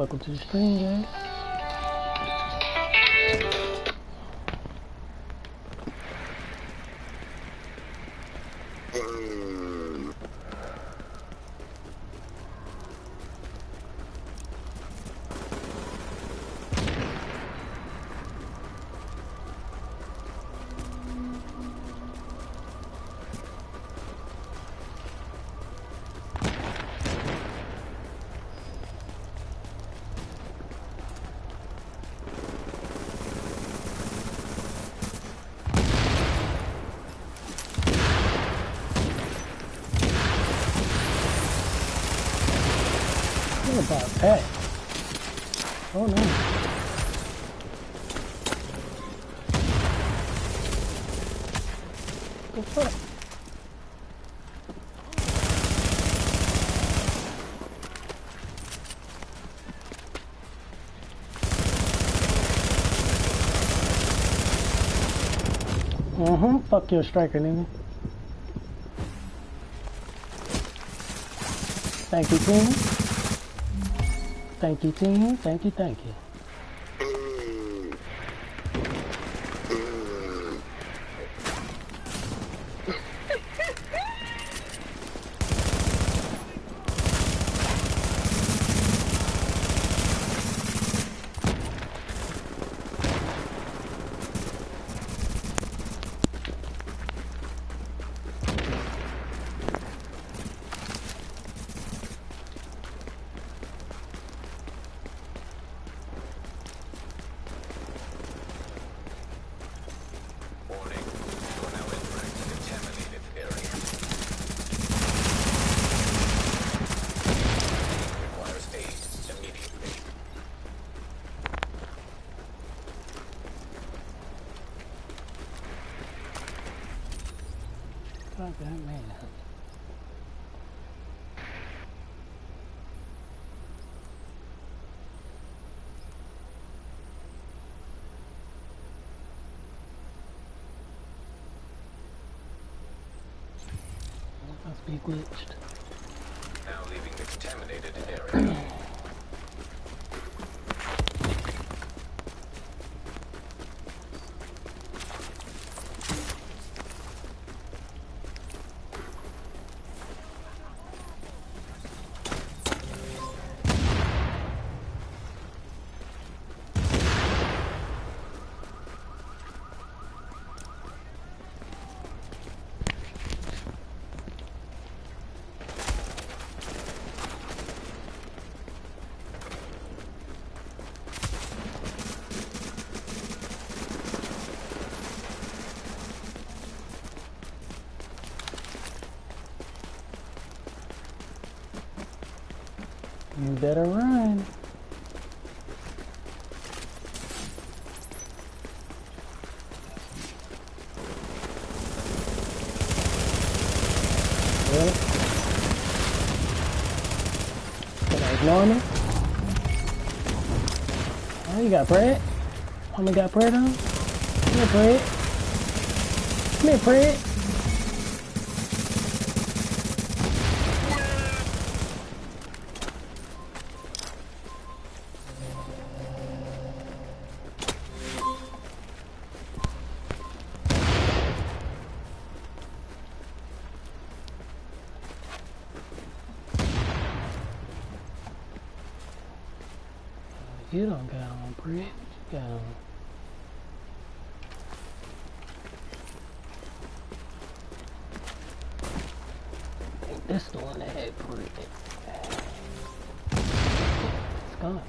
Welcome to the stream, guys. Mm-hmm. Fuck your striker, nigga. Thank you, team. Thank you, team. Thank you, thank you. Better run. Oh, you got bread? Homie got bread on? Come here, bread. Come here, bread. You don't got on bread. You got on. I think this the one that had bread. It's gone.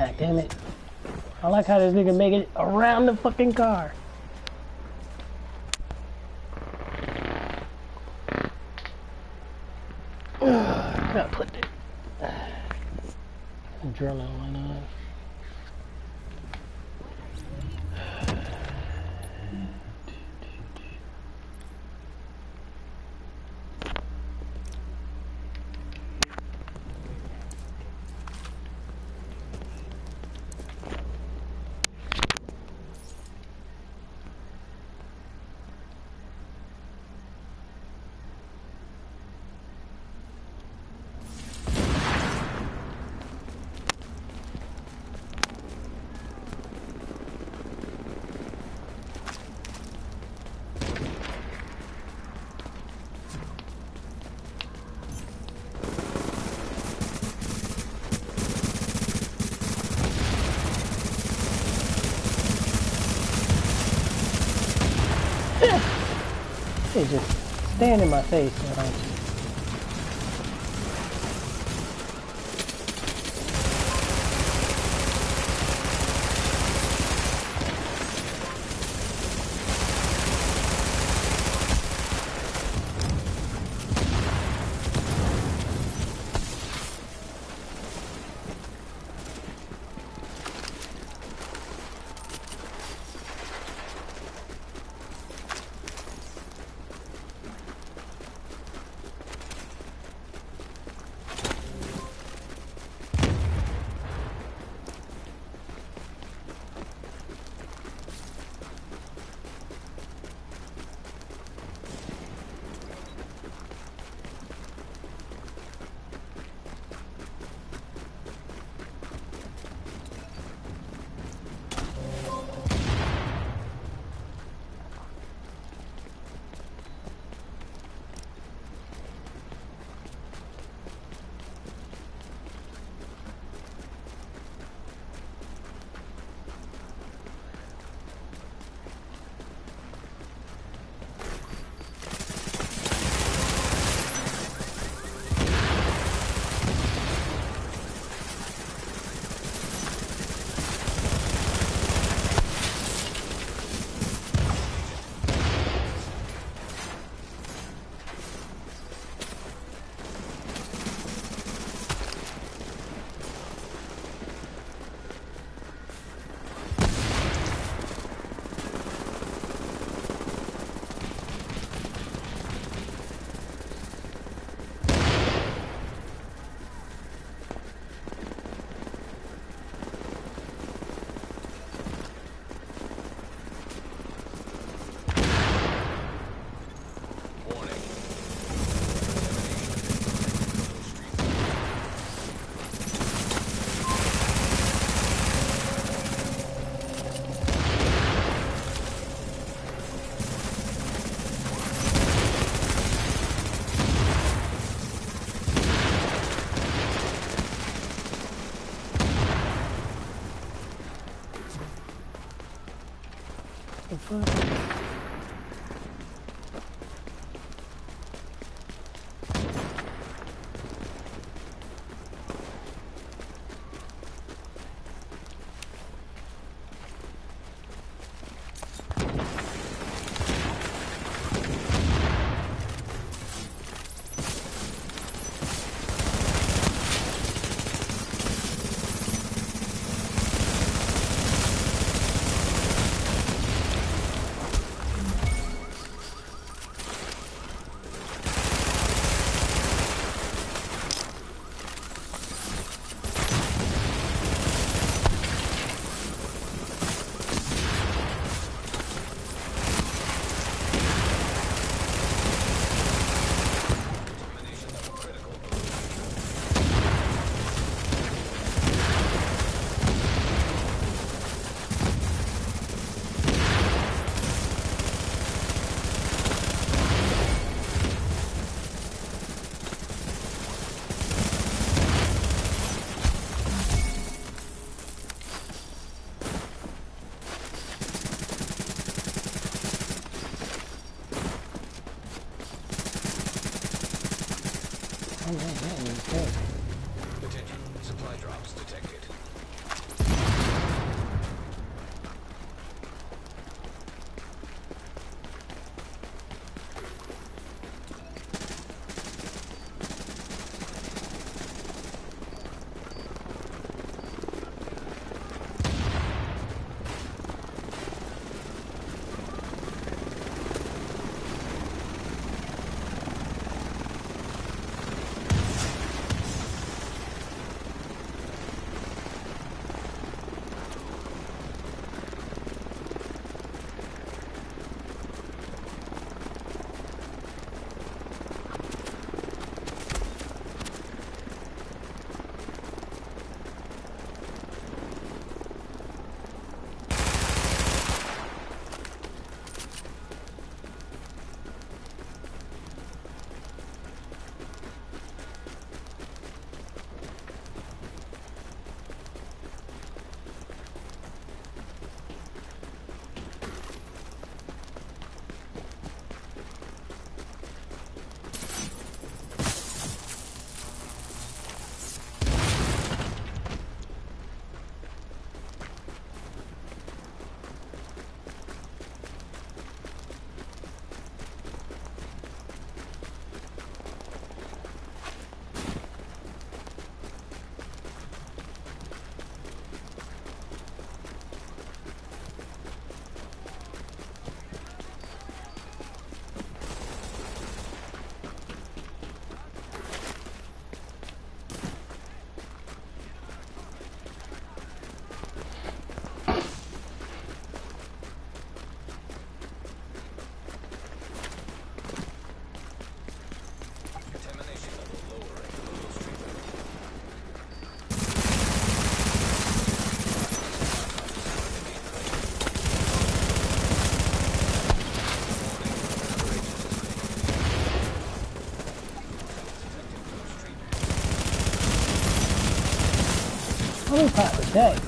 Ah, damn it. I like how this nigga make it around the fucking car. Gotta put the adrenaline one on. They just stand in my face, Let me pop the tag.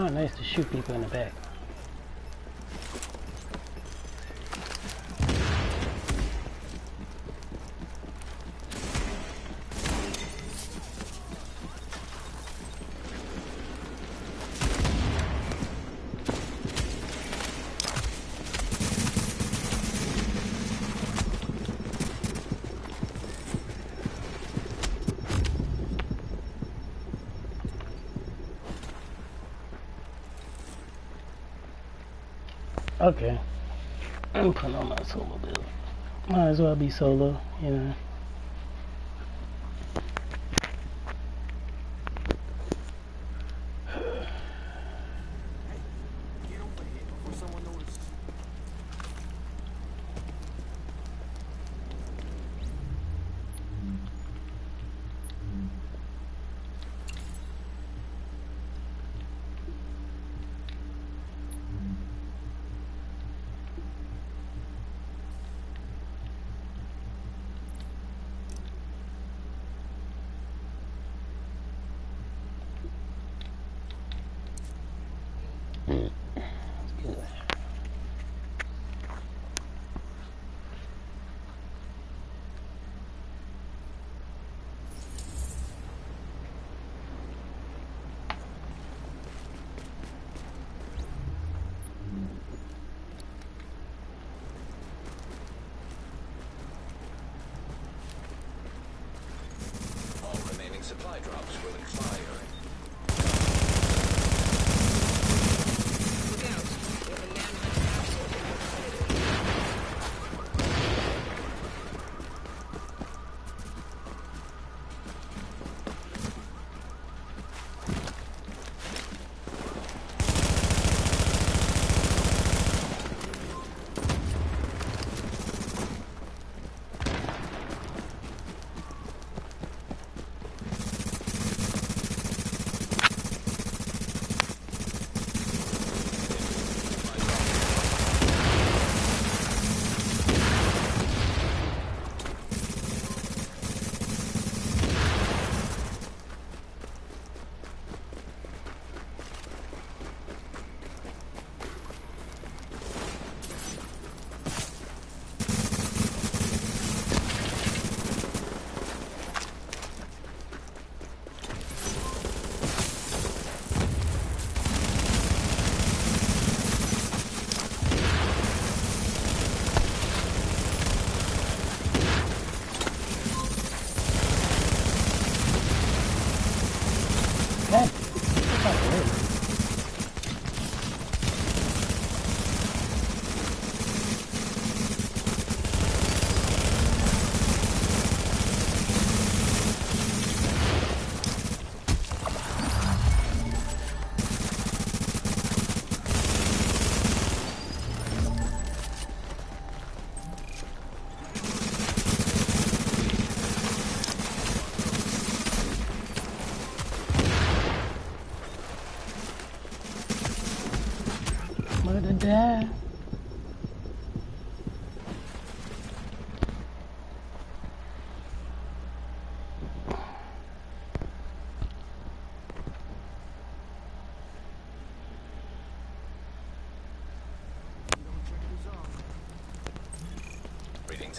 Not nice to shoot people in the back. Okay. I'm putting on my solo build. Might as well be solo, you know. Get over here before someone notices. All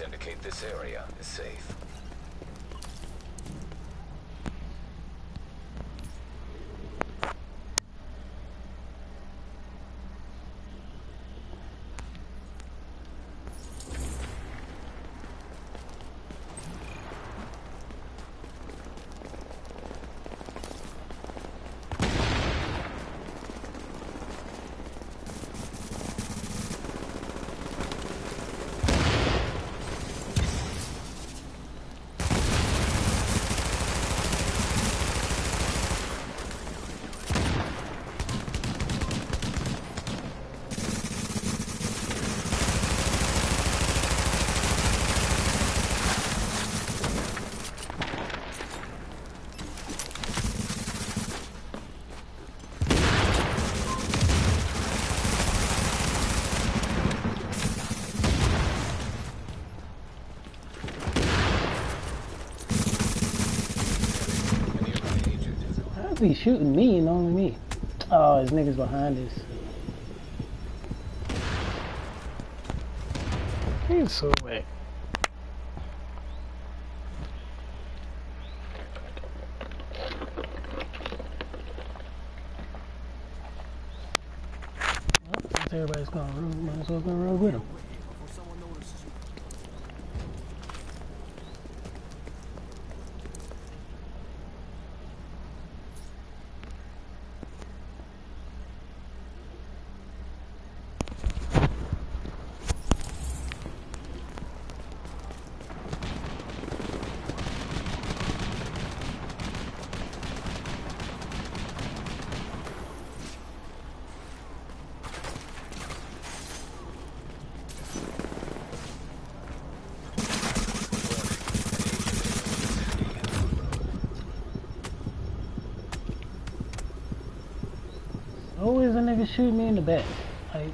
indicate this area is safe. He shooting me and only me? Oh, his niggas behind us. He's so since everybody's gonna might as well go rogue with him. Before someone notices you. Shooting me in the back. Like,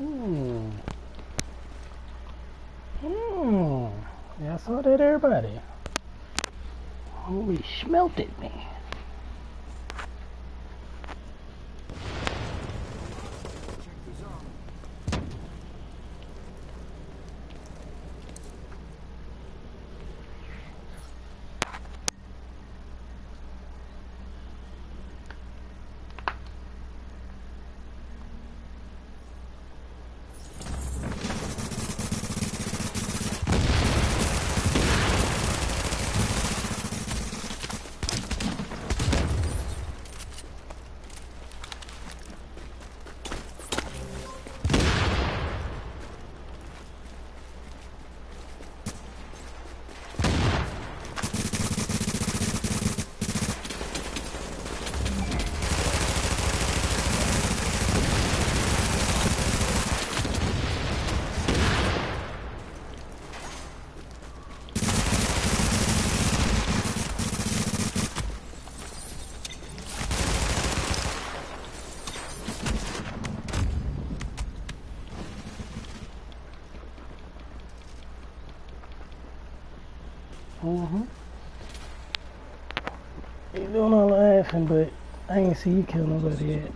mm. Mm. Saw that everybody. Holy smelted me. Check the zone. Mm-hmm. You doing all the laughing, but I ain't see you kill nobody yet.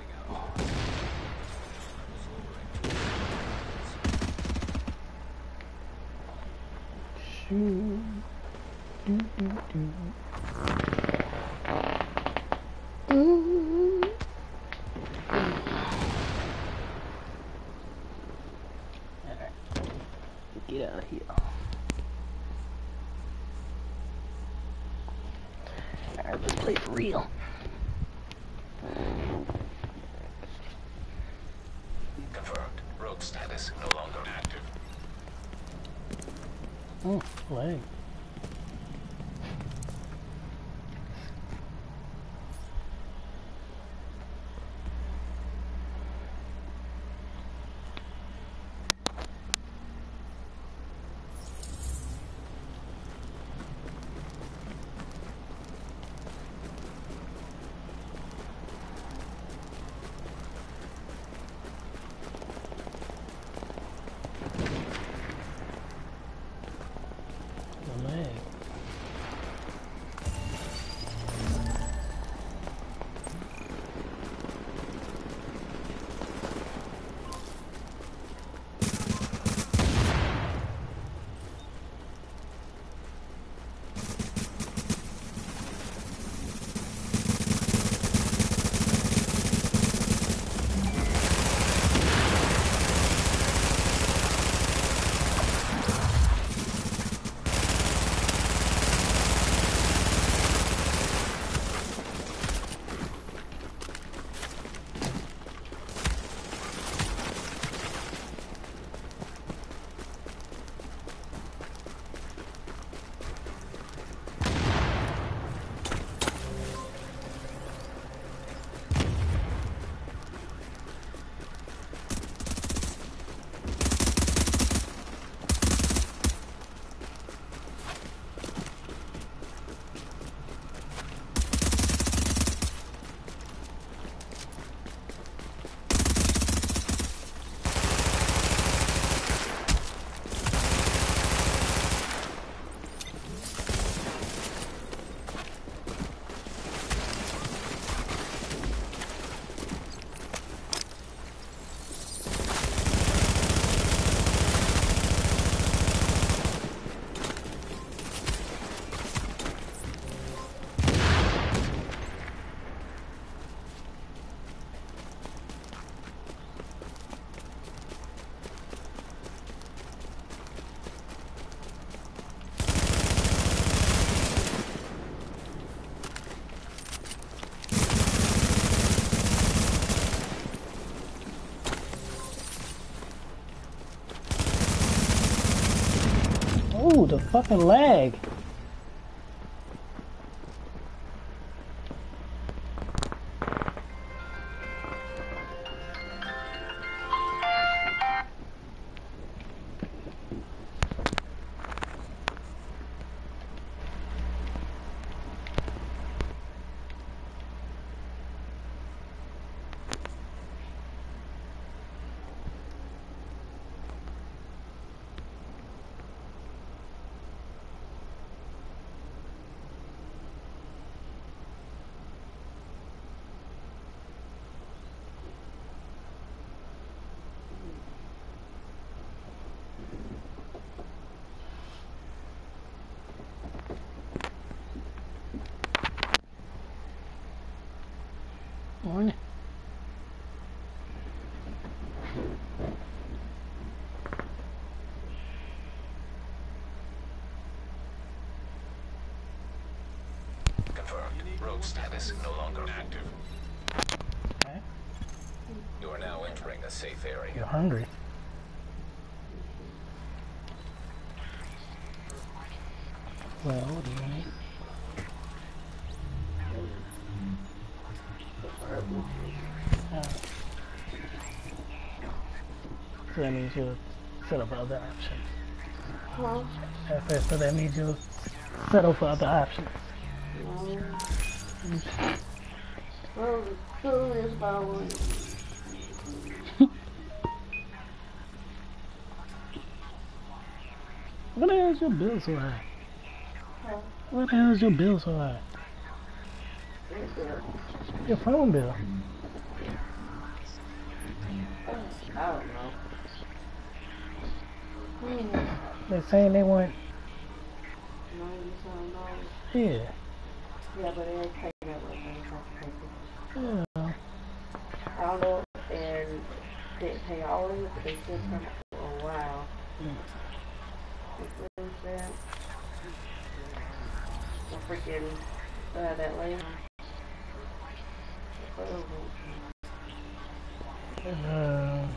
The fucking lag. Morning. Confirmed. Rogue status no longer active. Okay. You are now entering a safe area. You're hungry. Well, what do you need? Uh, So that means you'll settle for other options. Huh? At first, so that means you'll settle for other options. Well, is about one. What the hell is your bill so high? Huh? What the hell is your bill so high? Your phone bill. I don't know. Hmm. They're saying they want, yeah. Yeah, but they ain't paying that much. They have to pay for it. yeah. I don't know if they didn't pay all of it, but they still come for a while. Mm. What is that? The freaking, uh, that lady. Oh, Uh,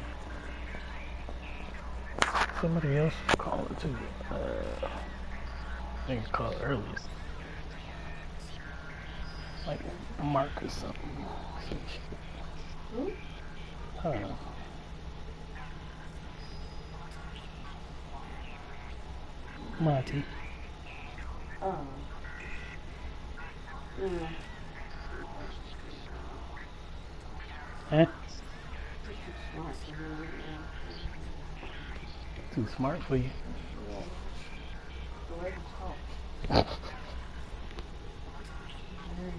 Somebody else calling too. Uh, I think it's called earlier. Like Mark or something. Some shit. Who? I don't know. Monty. Oh. Mm. Huh? Smart. Mhm, Too smart for you. yeah. Yeah. The way you talk. Very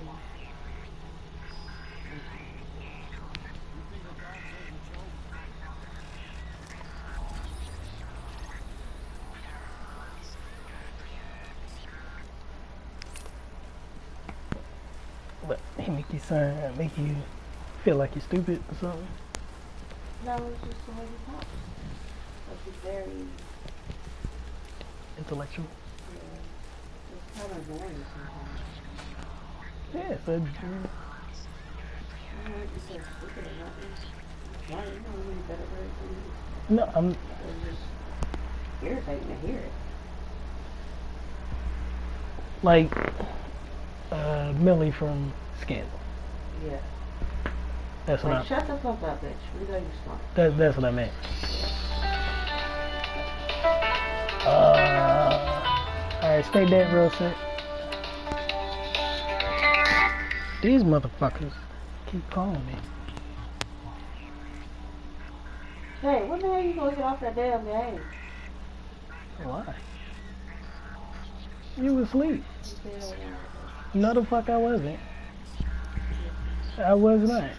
But you sound, make you feel like you're stupid or something. No, it's just the way he talks. Like he's very, Intellectual. yeah, it's kind of annoying sometimes. Yeah, so I don't know if you say stupid or nothing. Why, you know, any better words than you. no, I'm It's just irritating to hear it. like uh, Mellie from Scandal. Yeah. That's what Like, I. shut the fuck up, bitch. We know you're smart. That, that's what I meant. Uh, alright, stay dead real quick. These motherfuckers keep calling me. Hey, when the hell you gonna get off that damn game? Why? You was asleep. You No, the fuck I wasn't. I was not.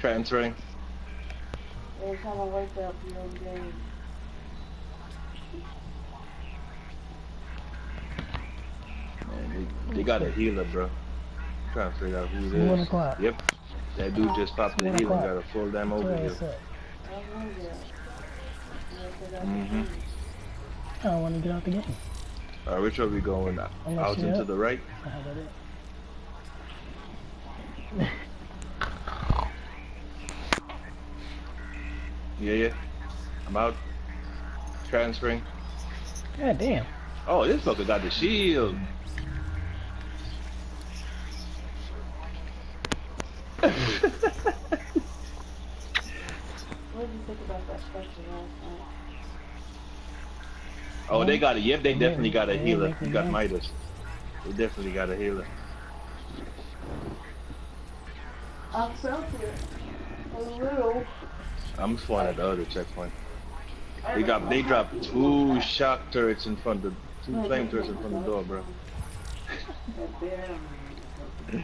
Transferring. Every time I wake up, you know, the game. Man, they, they got a healer, bro. trying to figure out who it is. One o'clock. Yep. That dude just popped the One healer and got a full damn That's what I overview. said. I was wondering. You know, 'cause I Mhm. I don't want to get out the game. Uh, which way we going? Unless Out you into the right? How about it? Yeah, yeah. I'm out. Transferring. God damn. Oh, this fucker got the shield. What did you think about that special? Oh, they got it. Yep, they definitely got a healer. make You got know. Midas. They definitely got a healer. I felt it. A little. I'm flying at the other checkpoint. They got they dropped two shock turrets in front of two flame turrets in front of the door, bro.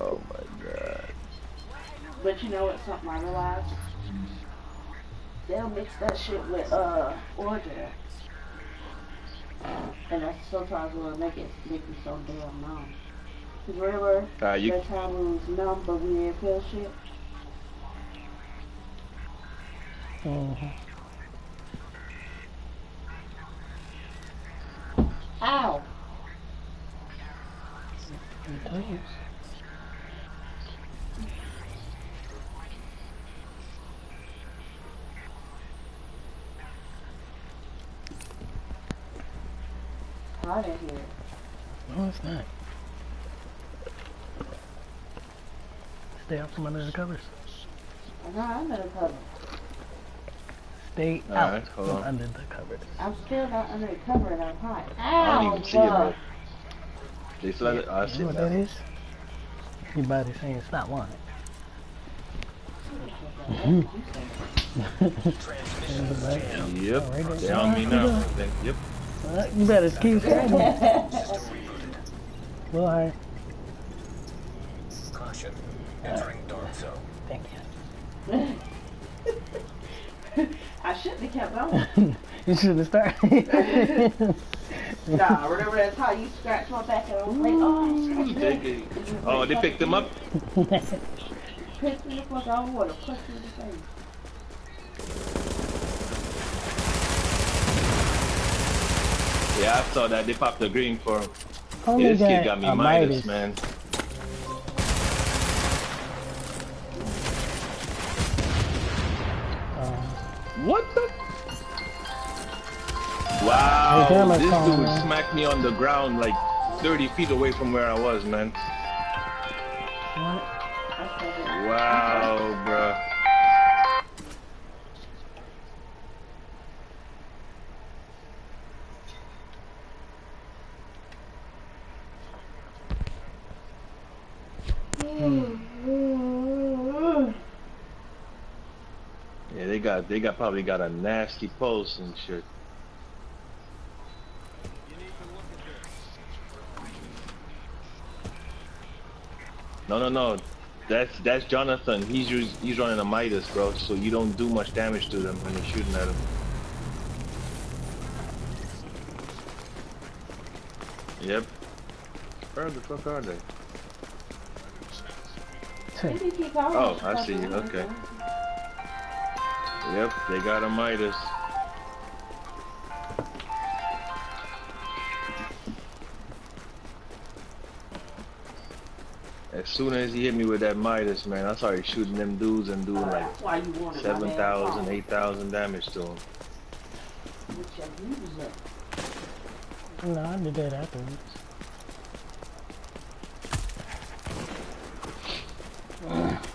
Oh my god. But you know what? Something I realized. They'll mix that shit with uh order, and that's sometimes what make it make me so damn numb. Cause remember Uh, you that time we was numb but we didn't feel shit. Mhm. Ow! It does. Hot in here. No, it's not. Stay out from under the covers. I know I'm in the cover. Stay All out right, from on. under the covers. I'm still not under the cover and I'm hot. I don't even see it, bro. fuck. They still have it. I You see know it what that is? now. is? Your body saying stop wanting. Yep. Alright, They on me now. Yep. Uh, you better keep scratching. well, I Caution. Entering dark zone. thank I shouldn't have kept going. you. you should have started. Nah, remember that time you scratched my back and I was like, oh, I scratched They- it. they- Oh, they picked him up. Pissed me the fuck off. I want to punch in the face. Yeah, I saw that. They popped the green for him. Homie Yeah, this kid got me minus, man. What the? Wow, I this dude man. smacked me on the ground like 30 feet away from where I was, man. What? Wow, bruh. Yeah, they got they got probably got a nasty pulse and shit. No, no, no. That's that's Jonathan. He's he's running a Midas, bro. So you don't do much damage to them when you're shooting at them. Yep. Where the fuck are they? Maybe keep going. Oh, I see you. Okay. Yep, they got a Midas. As soon as he hit me with that Midas, man, I started shooting them dudes and doing like That's why you wanted my man 7,000, 8,000 damage to them. With your music. No, I did that afterwards.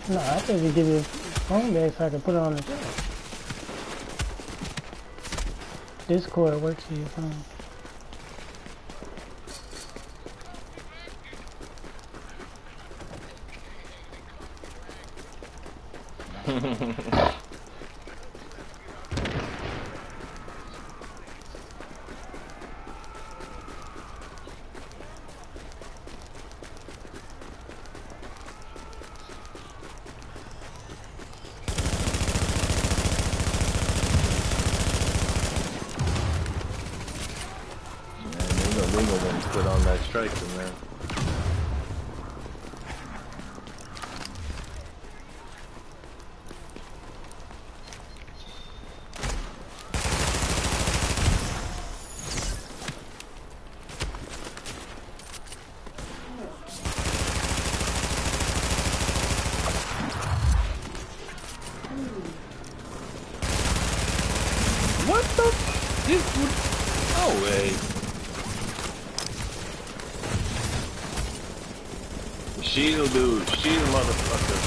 No, I think we give you a phone back so I can put it on the show. Discord works for your phone. Man, they know, they know when to put on that striker, man. What the? This would... No way. Shield dude, shield motherfucker.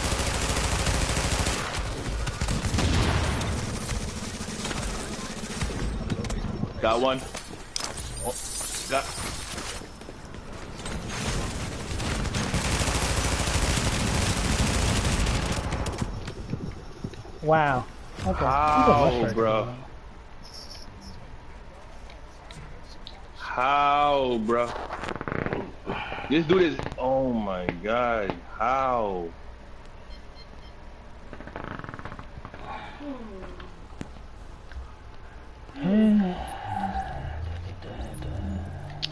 One. Oh, got. Wow. Okay. You can How, rush right bro? there. How, bro? This dude is. Oh my god. How?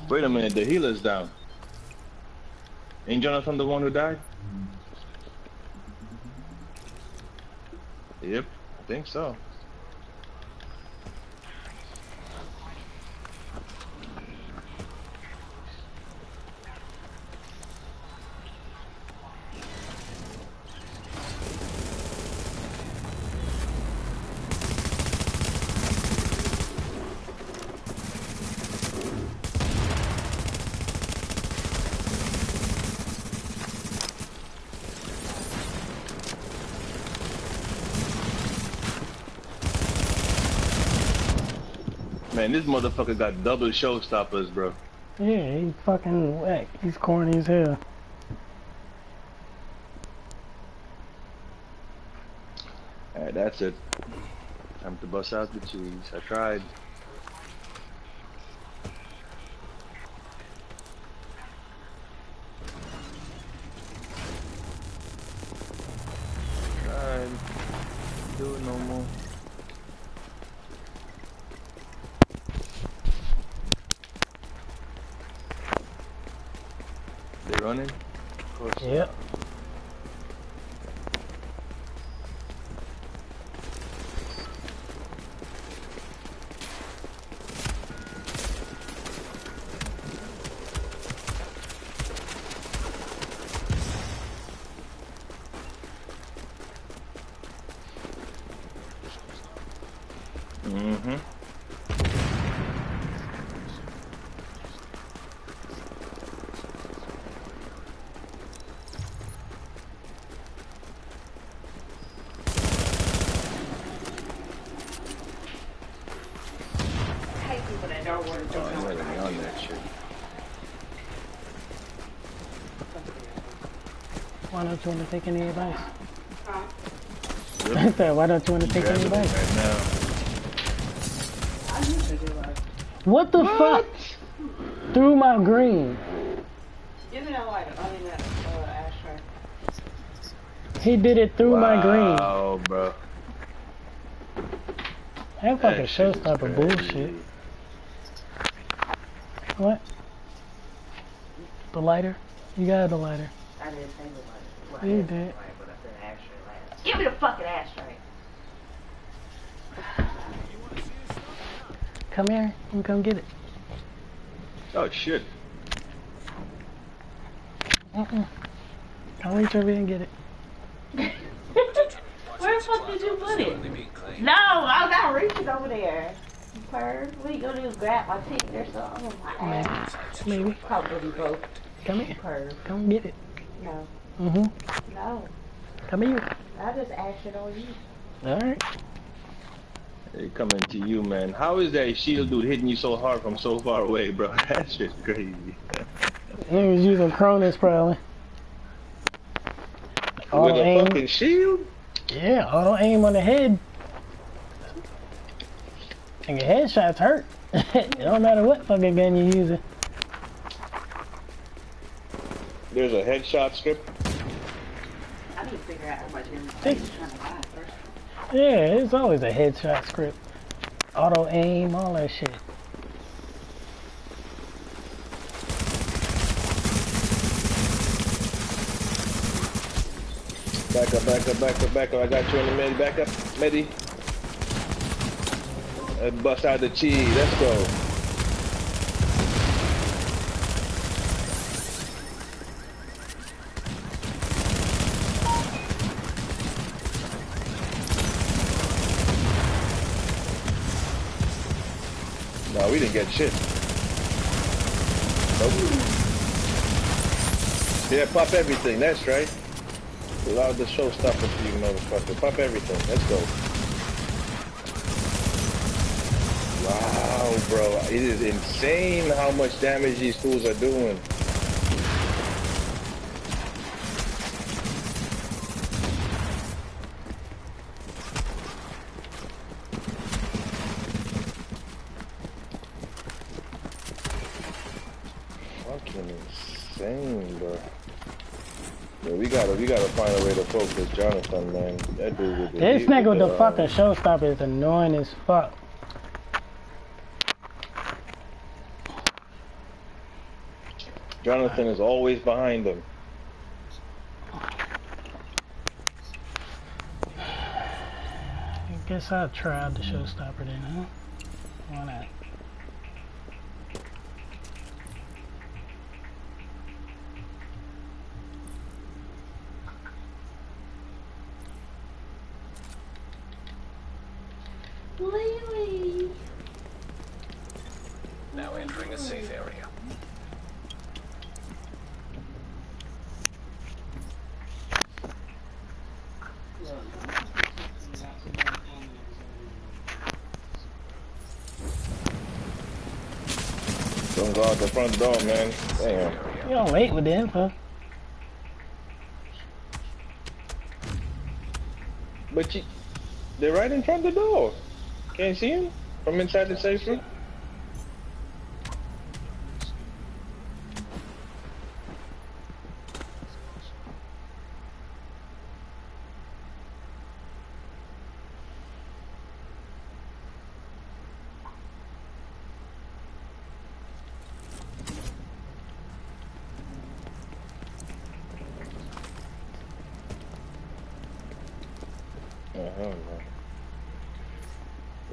Wait a minute, the healer's down. Ain't Jonathan the one who died? Mm-hmm. Yep, I think so. Man, this motherfucker got double showstoppers, bro. Yeah, he fucking whack. He's corny as hell. Alright, that's it. Time to bust out the cheese. I tried. Tried. Don't you want to take any advice? Huh? I why don't you want to take any advice? right now. I used to do like, What the fuck? Through my green. give me that lighter. I mean that uh, ashtray. He did it through my green. Wow, bro. That fucking That shit is showstopper crazy. bullshit. What? The lighter? You got the lighter. Ashtray last. Give me the fucking ashtray. Come here and come get it. Oh shit. Mm-mm. Come reach over here and get it. Where the fuck did you put it? No, I'm not reaching over there. Perv, what you gonna do? Grab my teeth or something? Maybe. ass. Maybe. Probably both. Come here. Perv. Come get it. No, Mm-hmm. no. Come here. I just asked it on you. Alright. They coming to you, man. How is that shield dude hitting you so hard from so far away, bro? That shit's crazy. He was using Cronus probably. Auto With a aim. fucking shield? Yeah, auto aim on the head. And your headshots hurt. it don't matter what fucking gun you're using. There's a headshot script. I need to figure out how much Think- everybody's trying to buy first. Yeah, it's always a headshot script. Auto aim, all that shit. Back up, back up, back up, back up. I got you in the mid. Back up, Medi. Bust out the cheese. Let's go. Get shit. Nope. Yeah, pop everything. That's right. Allow the showstopper for you, motherfucker. Pop everything. Let's go. Wow, bro. It is insane how much damage these fools are doing. Fucking insane, bro. Yeah, we gotta, find a way to focus Jonathan, man. That dude with the This nigga with the uh, fucking showstopper is annoying as fuck. Jonathan is always behind him. I guess I tried the showstopper then, huh? Why not? Lily. Now entering a safe area. Don't go out the front door, man. Damn. You don't wait with the info. But you, they're right in front of the door. Can't see him from inside the safe room. Oh, hell no.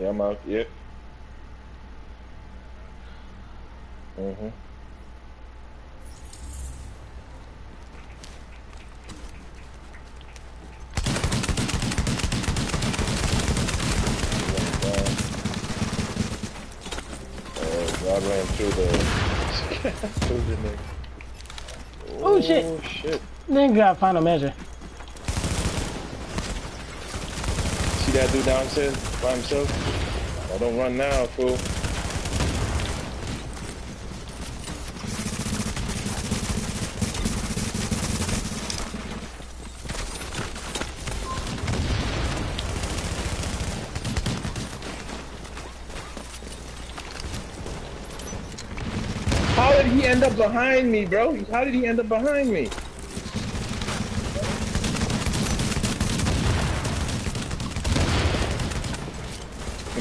Yeah, I'm out. Yep. Mm-hmm. One. I ran through the through the neck. Oh, shit. Oh shit. Nigga got final measure. See that dude downstairs by himself? I don't run now, fool. How did he end up behind me, bro? How did he end up behind me?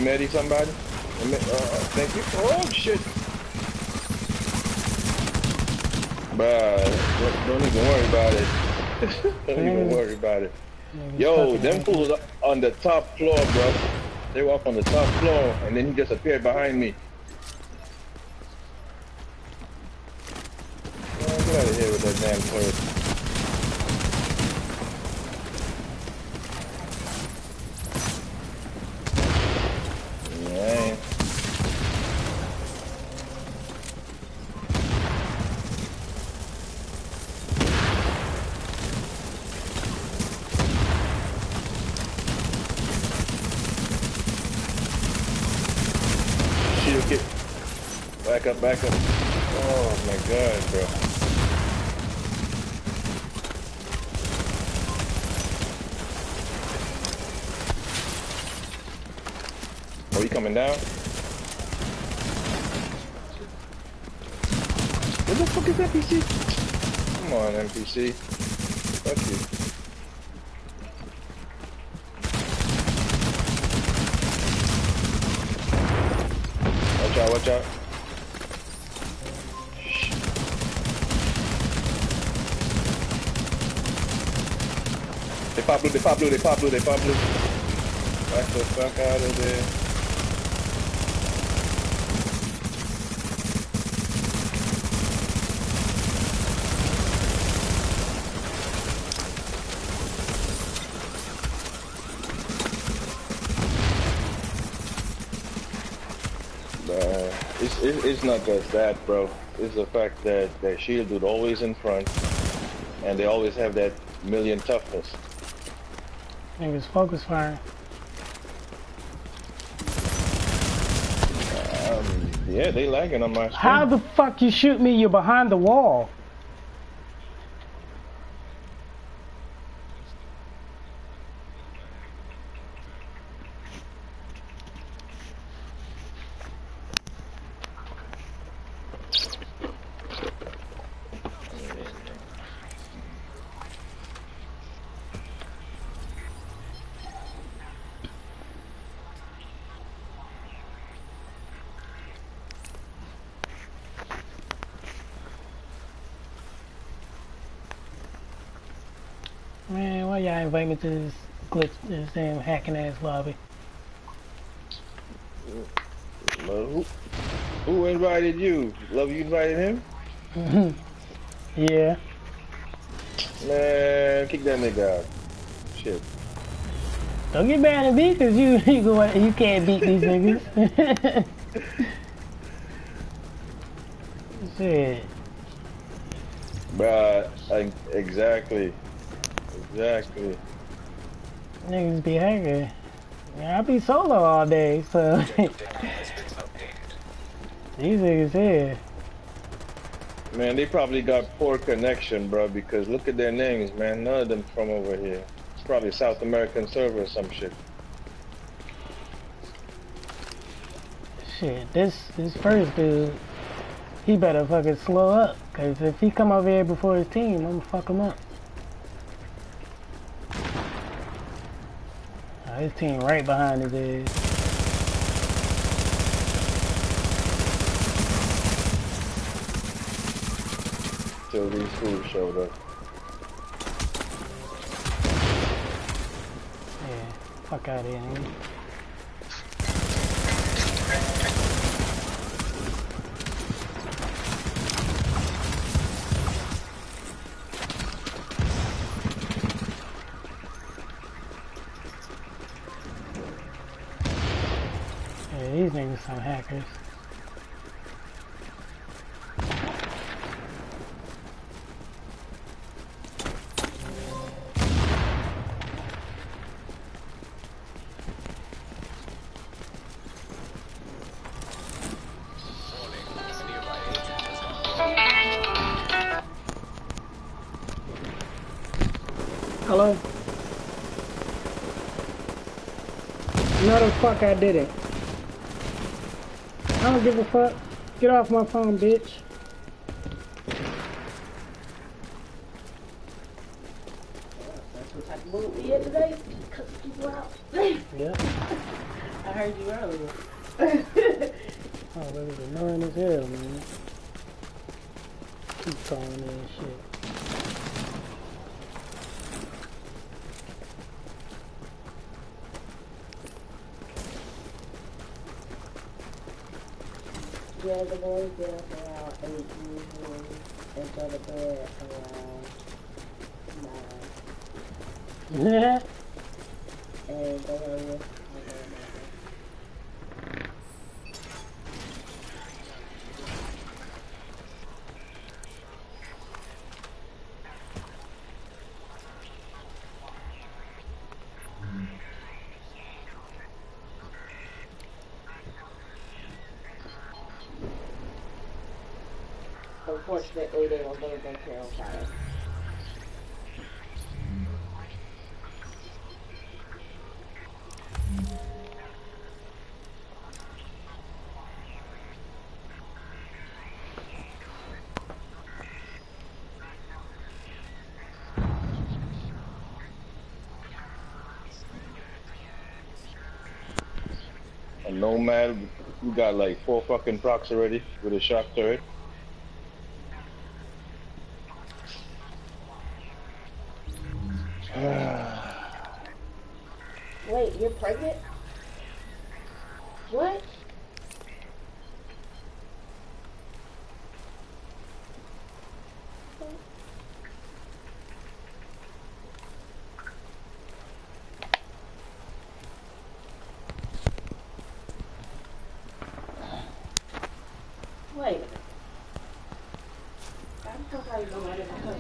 Ready, somebody? Uh, uh, thank you. Oh, shit. Bruh, don't, don't even worry about it. don't even worry about it. Yo, them fools on the top floor, bro. They were up on the top floor, and then he just appeared behind me. Man, get out of here with that damn turret. Yeah. Kit. Back up, back up. Oh my god, bro. Oh, you coming down? What the fuck is NPC? Come on, NPC. Fuck you. Watch out. They pop blue, they pop blue, they pop blue, they pop blue. Back the fuck out of there. Uh, it's, not just that, bro. It's the fact that that shield dude always in front, and they always have that million toughness. Niggas focus fire. Um, yeah, they lagging on my screen. How the fuck you shoot me? You're behind the wall. Man, invite me to this glitch, this damn hacking ass lobby? Well, who, who invited you? Love, you invited him? Mm-hmm. Yeah. Man, kick that nigga out. Shit. Don't get mad at me because you you, you can't beat these niggas. Shit. Bruh, I, exactly. Exactly. Niggas be hanging. Yeah, I be solo all day, so Objective data has been these niggas here. Man, they probably got poor connection, bro, because look at their names, man. None of them from over here. It's probably a South American server or some shit. Shit, this this first dude, he better fucking slow up, cause if he come over here before his team, I'm gonna fuck him up. His team right behind his ass. Till these fools showed up. Yeah, fuck out of here, fuck I did it. I don't give a fuck. Get off my phone, bitch. That's what type of mood we in today. Cut people out. I Yeah. heard you earlier. Oh, that was annoying as hell, man. Keep calling me and shit. Yeah, the boys get up around 8 usually and go to bed around 9. Yeah. And go over. Unfortunately, they live in Carrollton. A nomad, you got like four fucking procs already with a shock turret. Pregnant? What? Wait a minute. I don't think I know what it was.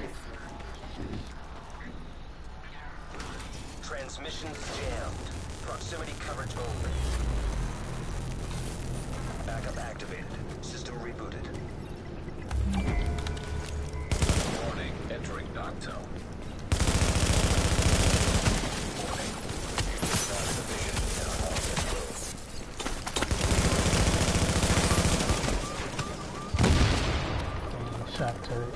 Transmissions jammed. Proximity coverage only. Backup activated. System rebooted. Warning, entering knock zone. Warning. Non-division in our offset road. Shot turret.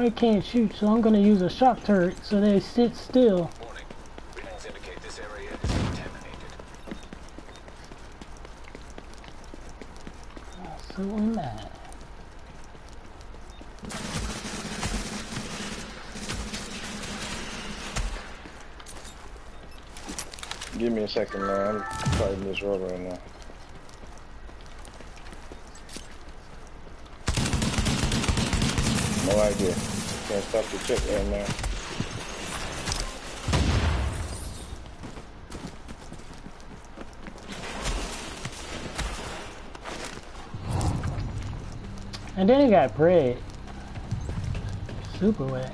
I can't shoot, so I'm gonna use a shock turret so they sit still. Warning. Readings indicate this area is contaminated. Ah, so am I. Give me a second, man. I'm fighting this road right now. No idea. Stop the check right now. And then he got bread. Super wet.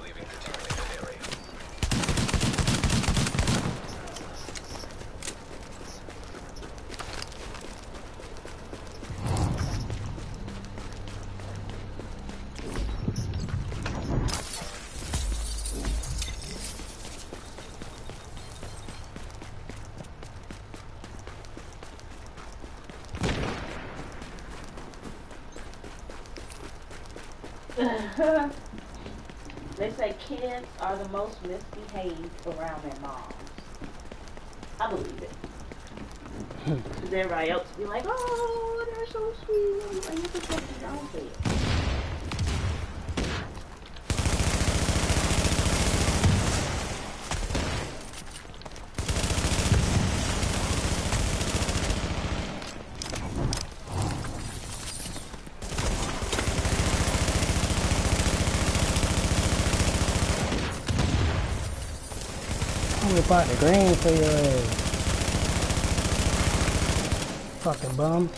Leaving contaminated area. They say kids are the most misbehaved around their moms. I believe it. Hmm. Because everybody else be like, oh, they're so sweet. Like, what the fuck is wrong with it? Fight the green for your ass. Fucking bum.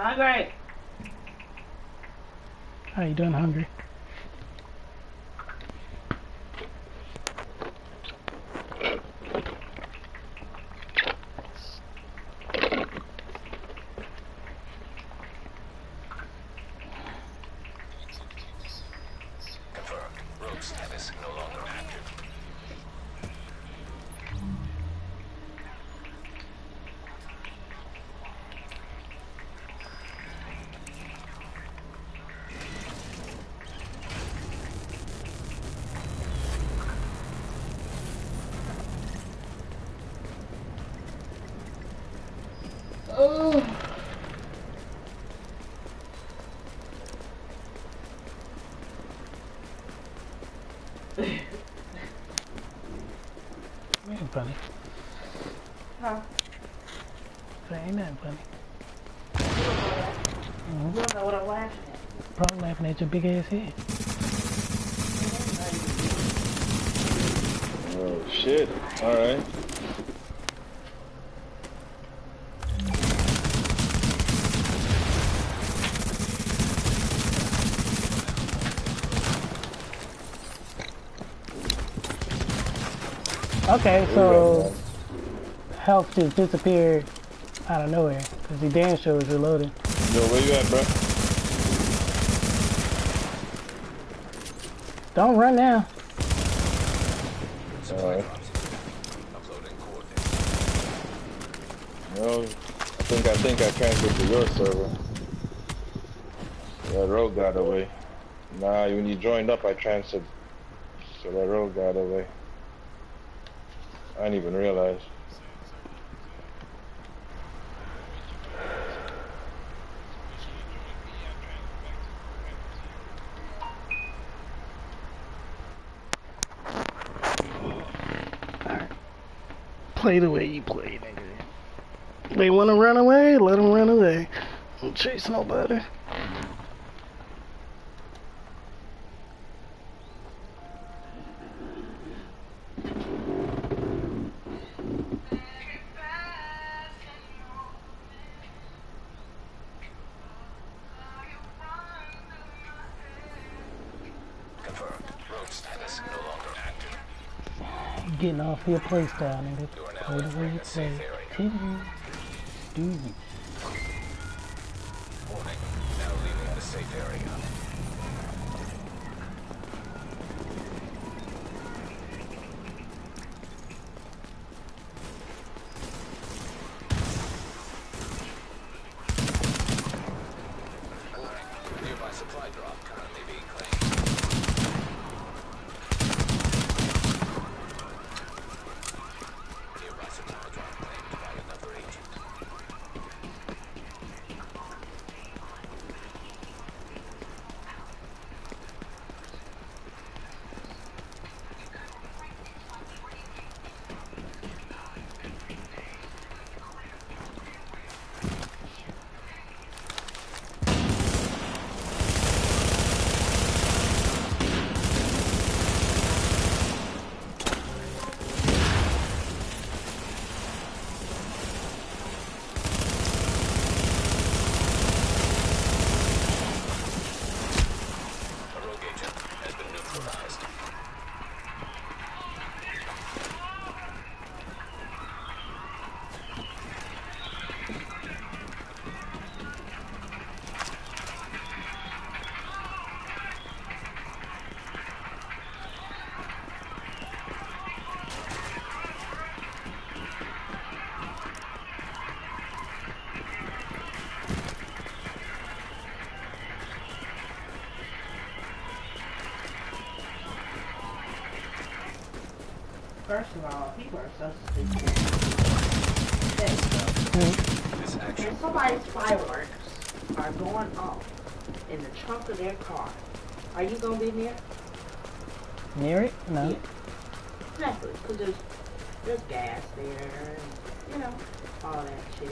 Hungry. How you doing, hungry? Confirmed. Rogue status no longer active. Oh. Ain't funny. Huh? That ain't nothing funny. You don't know what I'm laughing at. Probably laughing at your big ass head. Oh shit. All right. Okay, so health just disappeared out of nowhere because the damn show was reloading. Yo, where you at, bro? Don't run now. All right. Uploading coordinates. No, I think I think I transferred to your server. That rogue got away. Nah, when you joined up, I transferred. So that rogue got away. I didn't even realize. Play the way you play, nigga. They want to run away? Let them run away. Don't chase nobody. Confirmed. Rogue status no longer. Getting off your play style, nigga. Are now Play the way entering you a safe play. area. Continue. Do you? First of all, people are so stupid. Okay, This action somebody's fireworks are going off in the trunk of their car, are you gonna be near? Near it? No. Yeah. Exactly, because there's, there's gas there, and, you know, all that shit.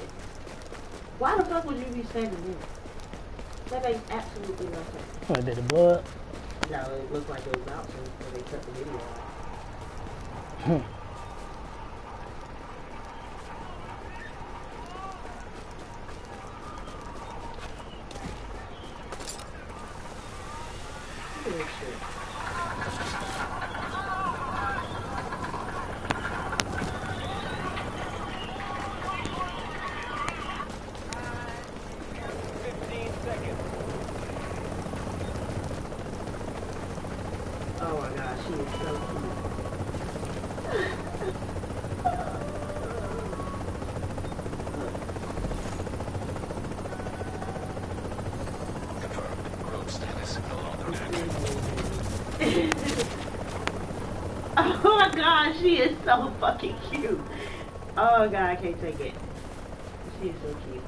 Why the fuck would you be standing there? That makes absolutely no sense. What, did it blow up? No, it looked like it was bouncing when they cut the video off. Fifteen seconds. Oh my gosh, she is so cute. Confirmed. Rogue status no longer active. oh my gosh, she is so fucking cute. I take it. She is so cute.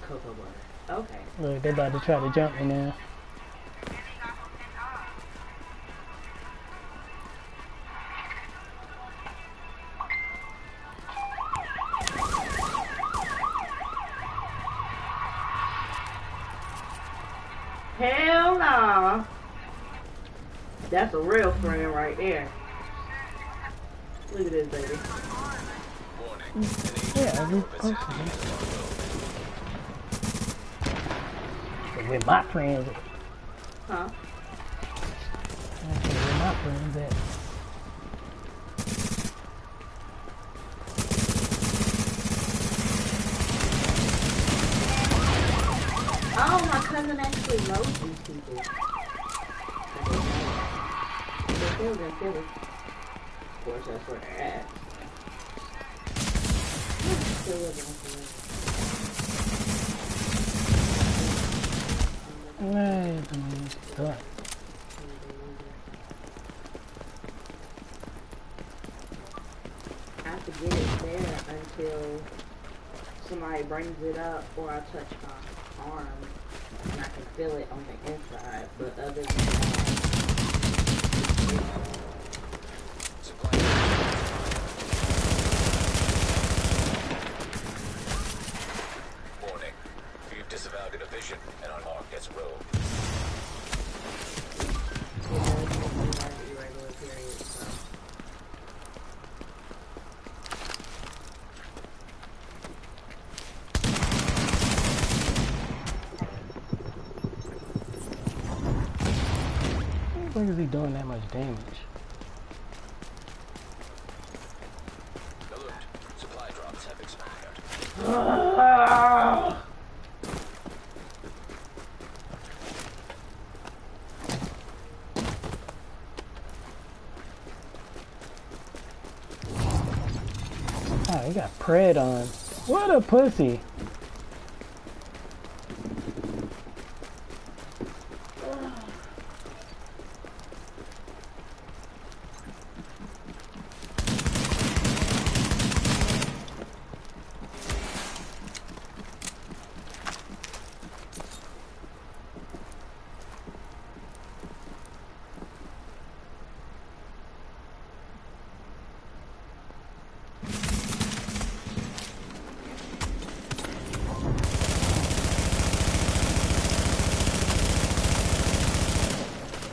Cocoa butter. Okay. Look, they about to try to jump me now. Friends at? Huh? Said, Where my friends at? Oh, my cousin actually knows these people. They're in Philly. Of course, that's where they're at. Still I have to get it there until somebody brings it up or I touch my arm and I can feel it on the inside. But other than that, Is doing that much damage? Alert. Supply drops have expired. Oh, he got Pred on. What a pussy.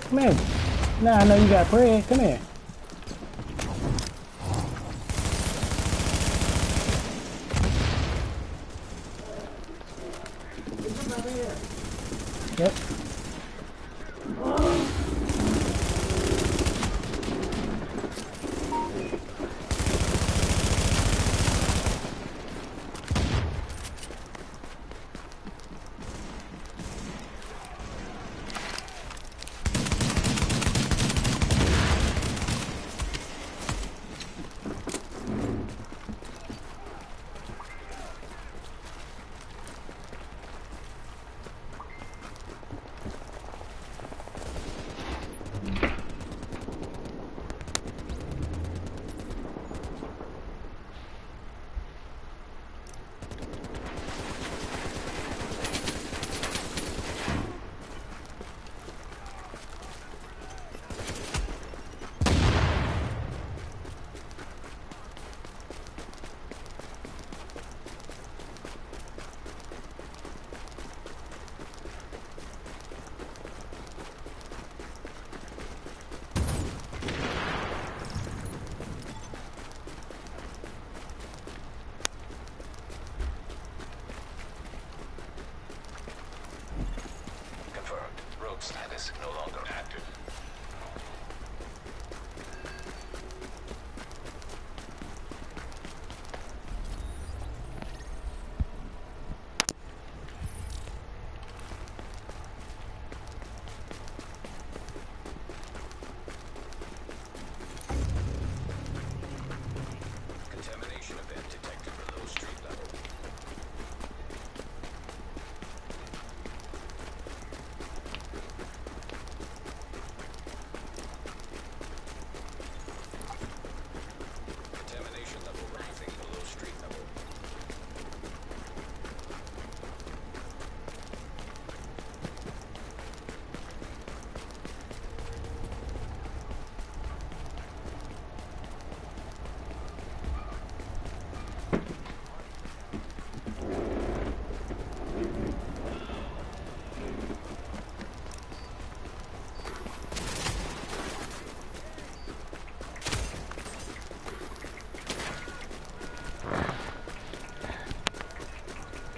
Come here. Now I know you got Pred. Come here.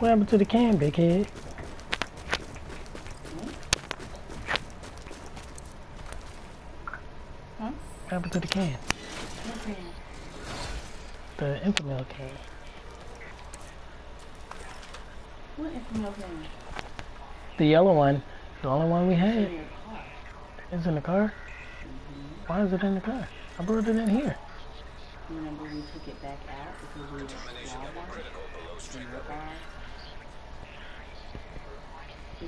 What happened to the can, big head? Huh? What happened to the can? The Enfamil can. What information? The yellow one. The only one we had. It's in the car? Why is it in the car? I brought it in here. Remember we took it back out because we were Termination of Walmart critical below street in your level. car? Should be. I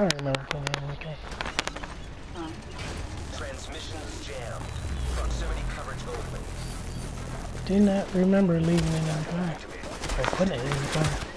don't remember putting it in the can. Transmissions jammed. Proximity coverage open. Do not remember leaving it car. Or putting it in the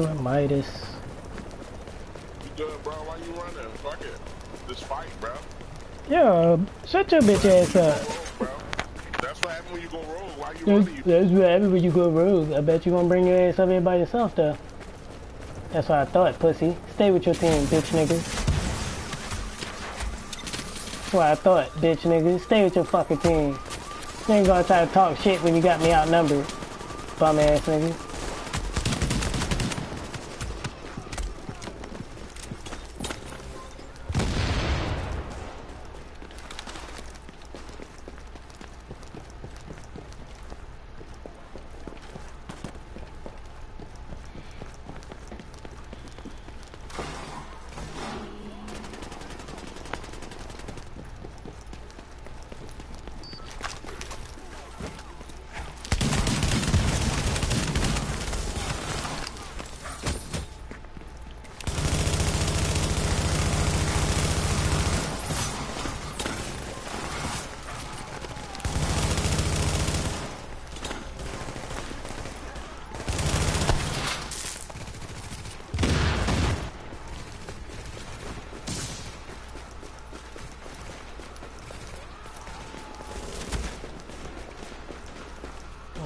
car. Midas. You good, bro? Why you running? Fuck it. Just fight, bro. Yo, shut your bitch ass up. rogue. That's what happens when you go rogue. Why you That's, running? That's what happens when you go rogue. I bet you gonna bring your ass up here by yourself though. That's what I thought, pussy. Stay with your team, bitch nigga. That's what I thought, bitch nigga. Stay with your fucking team. You ain't gonna try to talk shit when you got me outnumbered. Bum ass nigga.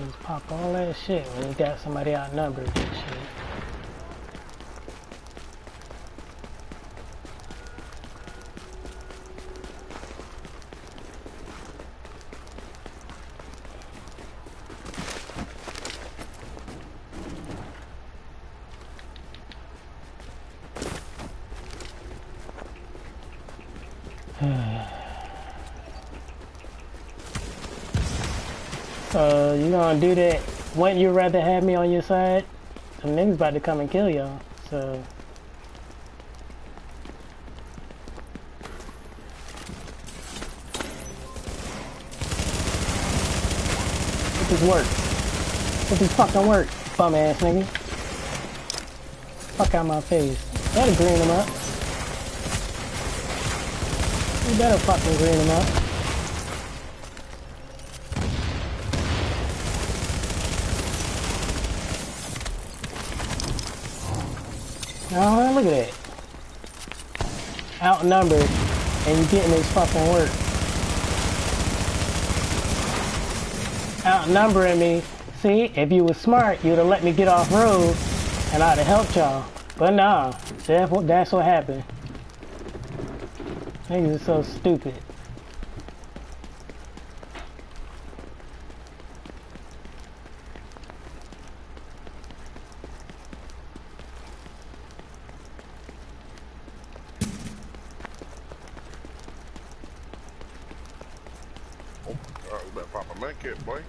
Just pop all that shit when you got somebody outnumbered shit. So you gonna do that? Wouldn't you rather have me on your side? The niggas about to come and kill y'all. So What this work? What this fucking work? Bum ass nigga. Fuck out my face. Better green him up. You better fucking green him up. Oh, look at that. Outnumbered, and you getting this fucking work. Outnumbering me. See, if you was smart, you'd have let me get off road, and I'd have helped y'all. But nah, that's what, that's what happened. Niggas are so stupid. Oh, you better pop a med kit, boy.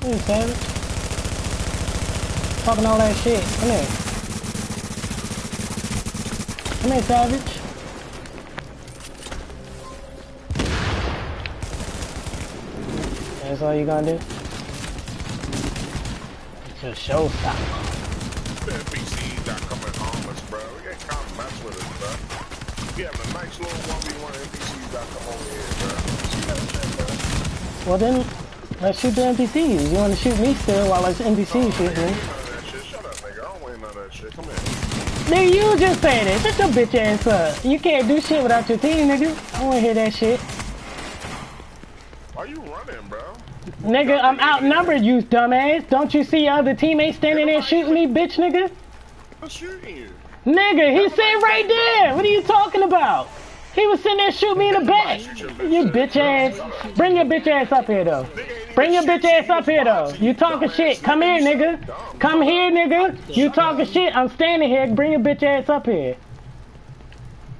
Hey, Savage. Talking all that shit. Come here. Come here, Savage. That's all you gonna do? It's a showstopper. The NPCs got coming harmless, bro. We can't come mess with us, bro. We have a nice little 1v1 NPCs that come over here, bro. See that shit, bro? Well then, let's shoot the NPCs. You wanna shoot me still while it's NPCs shooting me? None of that shit. Shut up, nigga. I don't want none of that shit. Come here. Nigga, you just saying it. Shut your bitch ass up. You can't do shit without your team, nigga. I wanna hear that shit. Why you running, bro? Nigga, I'm outnumbered, you dumbass. Don't you see other teammates standing there shooting me, bitch, nigga? I'm shooting you. Nigga, he sitting right there. What are you talking about? He was sitting there shooting me in the back. You bitch ass. Bring your bitch ass up here, though. Bring your bitch ass up here, though. You talking shit. Come here, nigga. Come here, nigga. You talking shit. I'm standing here. Bring your bitch ass up here.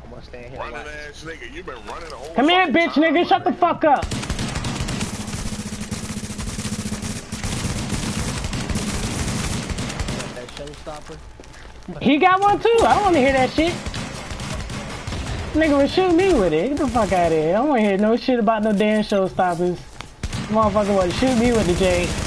I'm gonna stand here. Running ass nigga. You been running the whole Come here, bitch, nigga. Shut the fuck up. He got one too. I don't want to hear that shit. Nigga was shooting me with it. Get the fuck out of here. I don't want to hear no shit about no damn showstoppers. Motherfucker want shoot me with the J.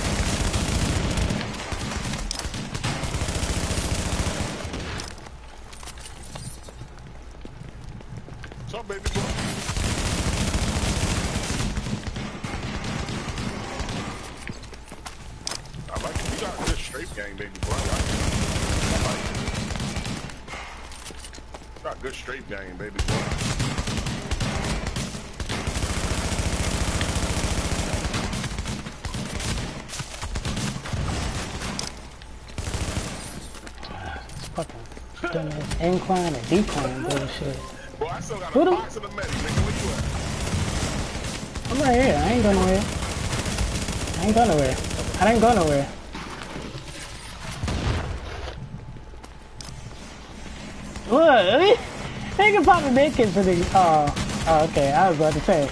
dumbass incline and decline bullshit. Bro, I Who the-? I'm right here. I ain't going nowhere. I ain't going nowhere. I didn't go nowhere. Look, they can pop a bacon for the. Oh, oh, okay. I was about to say.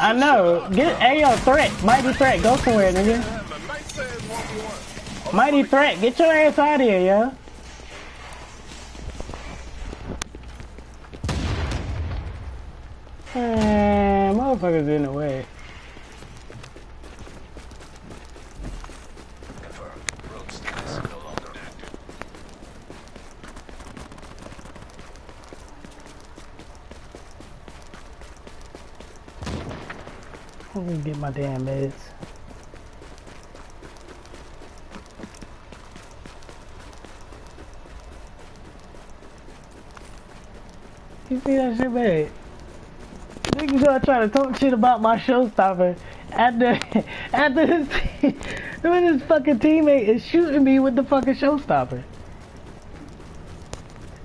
I know. Get. Ayo threat. Mighty threat. Go somewhere, nigga. Have a nice ass 1v1. Oh, Mighty threat. Get your ass out of here, yo. Man, motherfuckers in the way. Let me get my damn meds. You see that shit, man? Niggas gonna try to talk shit about my showstopper after after his when his fucking teammate is shooting me with the fucking showstopper.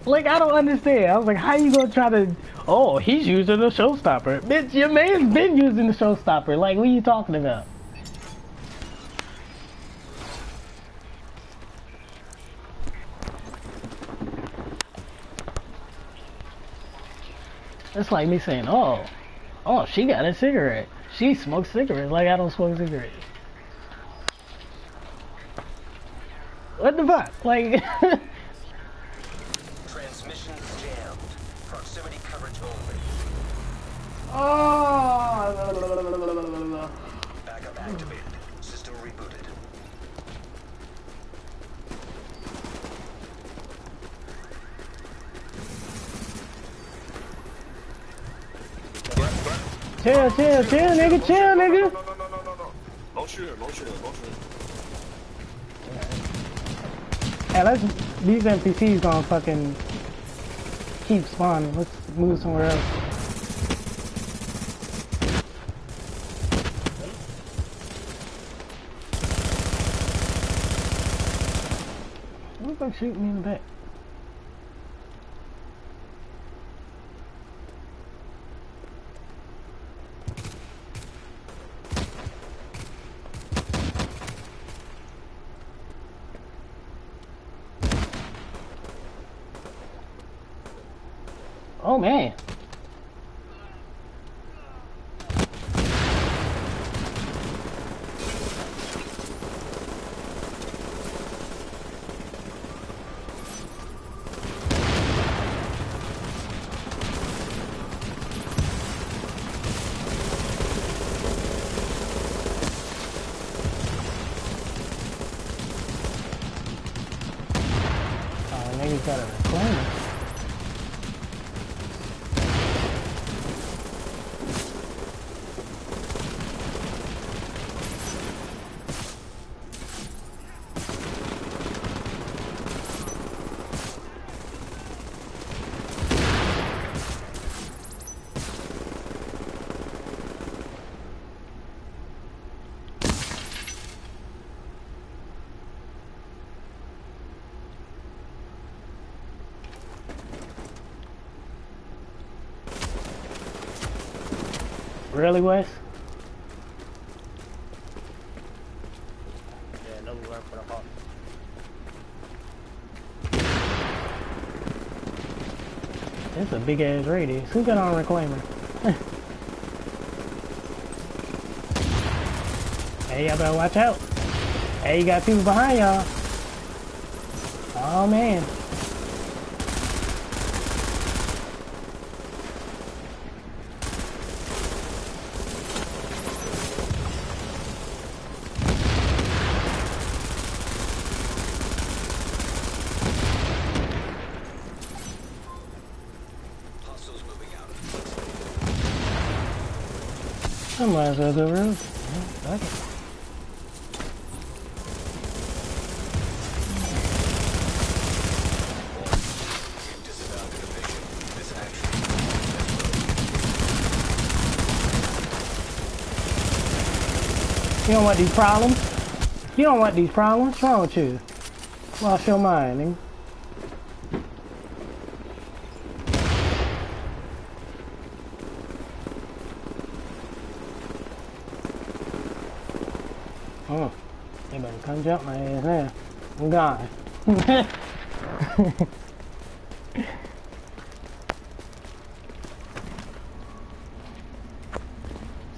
Like I don't understand. I was like, how you gonna try to? Oh, he's using the showstopper. Bitch, your man's been using the showstopper. Like, what are you talking about? That's like me saying, oh, oh, she got a cigarette. She smokes cigarettes like I don't smoke cigarettes. What the fuck? Like, Transmissions jammed. Proximity coverage only. oh. Backup activated. Chill, chill, chill, nigga, chill, nigga. no, no, no, no, no, no. No shooting, no shooting. Hey, let's, these NPCs gonna fucking keep spawning. Let's move somewhere else. Who the fuck shooting me in the back? Oh man. Oh, niggas got a reclaimer. Really, Wes? Yeah, for the hawk. It's a big ass radius. Who got on reclaimer? hey, y'all better watch out. Hey, you got people behind y'all. Oh man. Action. You don't want these problems? You don't want these problems? What's wrong with you? Lost your mind, Oh, they better come jump my ass now. I'm gone.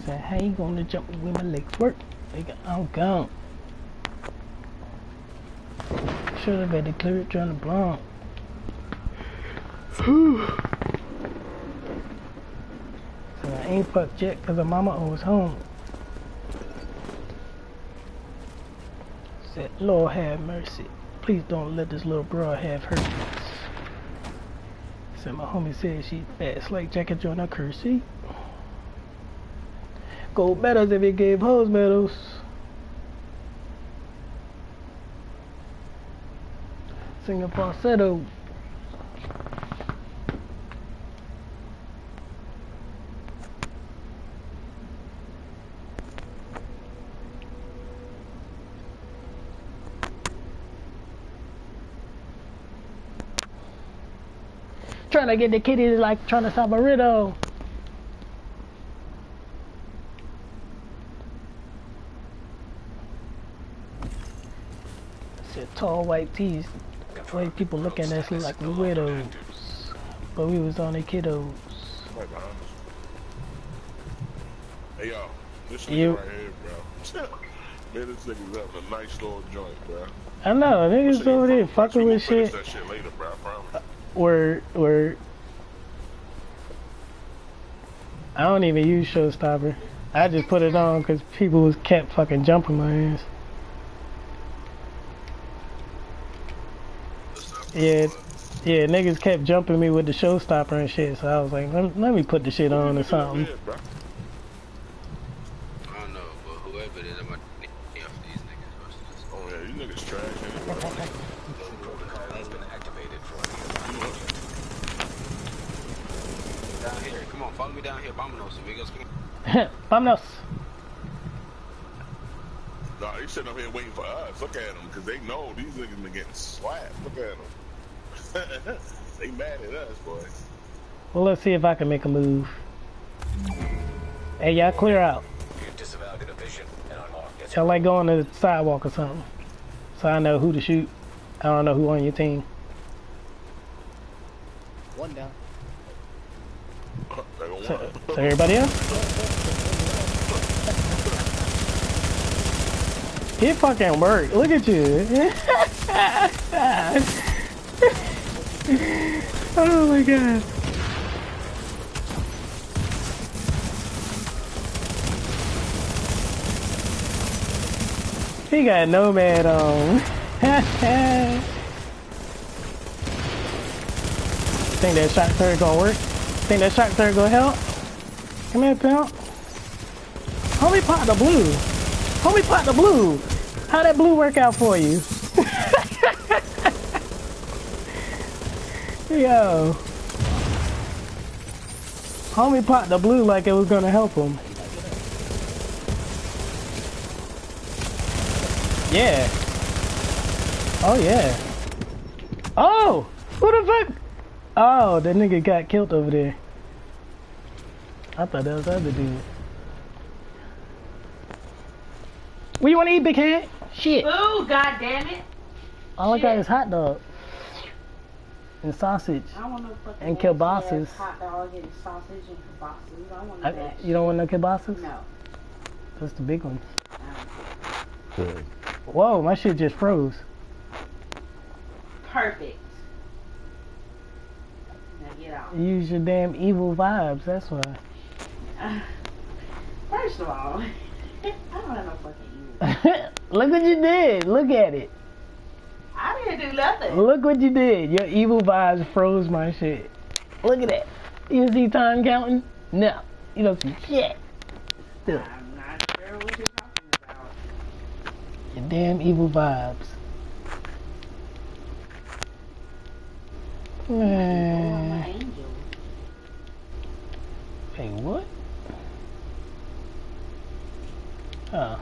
Say, how you gonna jump when my legs work? Nigga, I'm gone. Should have been clear it trying to blow. so I ain't fucked yet because her mama always home. Said, Lord have mercy. Please don't let this little girl have hers. Said my homie said she fast like Jackie Joyner-Kersee. Gold medals if it gave hose medals. Singing falsetto. Trying to get the kitties like trying to solve a riddle. Said tall white tees. White people looking at us like widows. But we was only kiddos. Right behind us. Hey yo, this nigga You- right here, bro. Man, this nigga's having a nice little joint, bro. I know, niggas over there fucking with shit. that shit later, bro. I promise. Where, where. I don't even use Showstopper. I just put it on because people was kept fucking jumping my ass. Yeah, yeah, niggas kept jumping me with the Showstopper and shit, so I was like, let, let me put the shit on or something. Yeah, bro. I don't know, but whoever it is, I'm gonna name off these niggas. Watch this. Oh yeah, you niggas trash. Anyway. Protocol has been activated for Down here, come on, follow me down here, Bominos, amigos. Come on. Vámonos. Nah, they sitting up here waiting for us. Look at them, because they know these niggas been getting slapped. Look at them. they mad at us, boy. Well, let's see if I can make a move. Hey, y'all clear out. You disavowed innovation and unlocked its Y'all like going to the sidewalk or something. So I know who to shoot. I don't know who on your team. One down. So, so everybody else? It fucking worked. Look at you. oh my god. He got nomad on. Think that shot third gonna work? Think that shot third gonna help? Come here, pimp. Homie pot the blue. Homie pot the blue. How that blue work out for you? Yo. Homie pot the blue like it was gonna help him. Yeah. Oh yeah. Oh! Who the fuck? Oh, that nigga got killed over there. I thought that was the other dude. What you want to eat, big head? Shit. Ooh, god damn it. All I got is hot dog. And sausage. I don't want no fucking And nasty kielbasa's. Hot dog and sausage and kielbasa's. I don't want I, that. you don't want no kielbasa's? No. That's the big one. no. Whoa, my shit just froze. Perfect. Now get out. Use your damn evil vibes, that's why. First of all, I don't have no fucking evil. Look what you did. Look at it. I didn't do nothing. Look what you did. Your evil vibes froze my shit. Look at that. You see time counting? No. You don't see shit. Still. I'm not sure what you're talking about. Your damn evil vibes. Man. Hey, what? Oh.